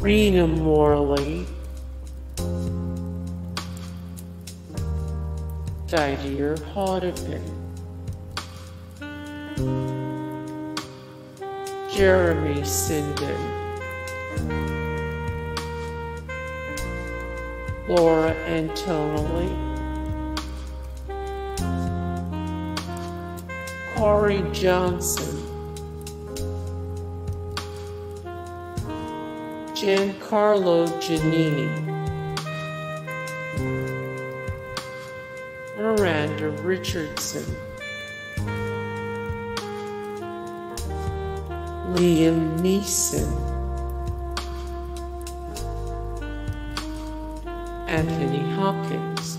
Rina Morelli, Didier Haudepin, Jeremy Sinden, Laura Antonelli, Corey Johnson, Giancarlo Giannini, Miranda Richardson, Liam Neeson, Anthony Hopkins.